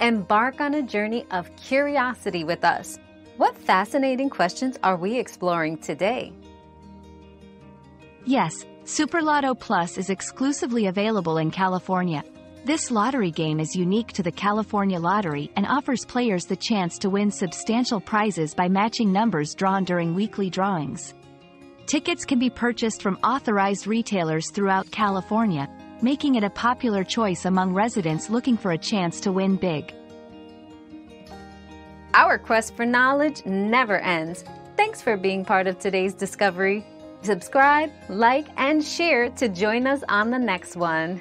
Embark on a journey of curiosity with us. What fascinating questions are we exploring today? Yes, Super Lotto Plus is exclusively available in California. This lottery game is unique to the California Lottery and offers players the chance to win substantial prizes by matching numbers drawn during weekly drawings. Tickets can be purchased from authorized retailers throughout California, making it a popular choice among residents looking for a chance to win big. Our quest for knowledge never ends. Thanks for being part of today's discovery. Subscribe, like, and share to join us on the next one.